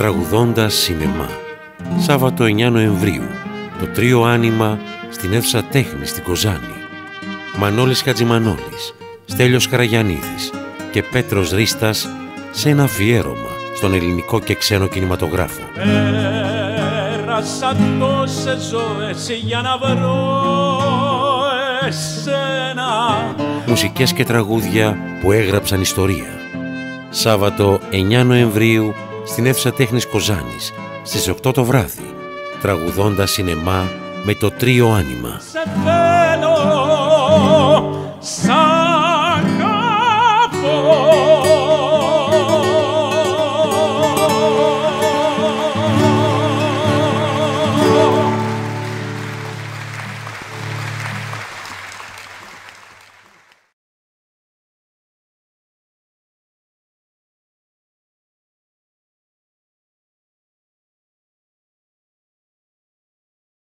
τραγουδώντας σινεμά. Σάββατο 9 Νοεμβρίου, το τρίο άνιμα στην αίθουσα τέχνης στην Κοζάνη. Μανώλης Χατζημανόλης, Στέλιος Καραγιανίδης και Πέτρος Ρίστας σε ένα αφιέρωμα στον ελληνικό και ξένο κινηματογράφο. Πέρασα τόσες ζωές για να βρω εσένα Μουσικές και τραγούδια που έγραψαν ιστορία. Σάββατο 9 Νοεμβρίου στην αίθουσα τέχνης Κοζάνης στις 8 το βράδυ, τραγουδώντας σινεμά με το τρίο άνιμα. Σε θέλω σαν